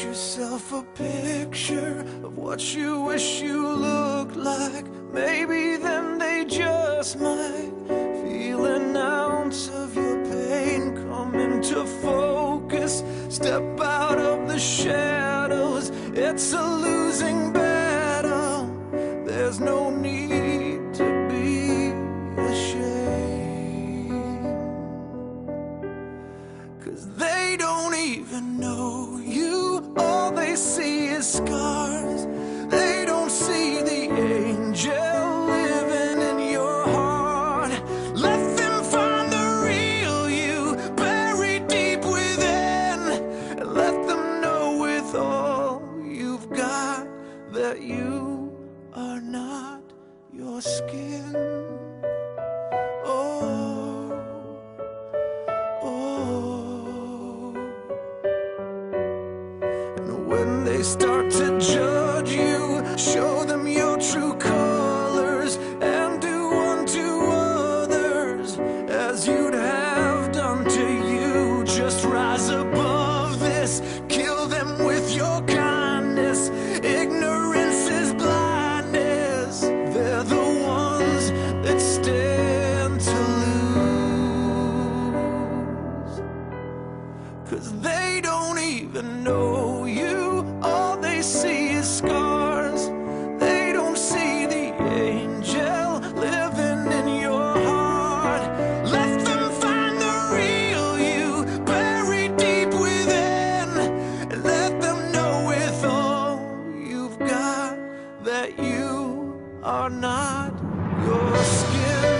yourself a picture of what you wish you looked like. Maybe then they just might feel an ounce of your pain come into focus. Step out of the shadows, it's a losing battle. There's no need to be ashamed. Cause they don't even know see his scars. They don't see the angel living in your heart. Let them find the real you buried deep within. And let them know with all you've got that you are not your skin. When they start to judge you, show them your true colors and do unto others as you'd have done to you. Just rise above this, kill them with your kindness. Ignorance is blindness. They're the ones that stand to lose. Cause they don't even know that you are not your skin.